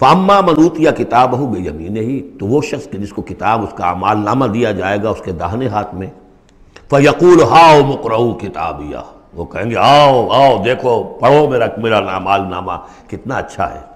फामा मनूत या किताब हो गई बेयमीन ही। तो वो शख्स के जिसको किताब, उसका अमाल नामा दिया जाएगा, उसके दाहने हाथ में, फ़यकूल, हाओ मुकरऊ किताबिया। वो कहेंगे, आओ आओ, देखो, पढ़ो मेरा मेरा नामाल नामा कितना अच्छा है।